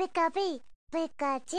Pika Bee, Pikachu.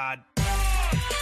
Matterpod.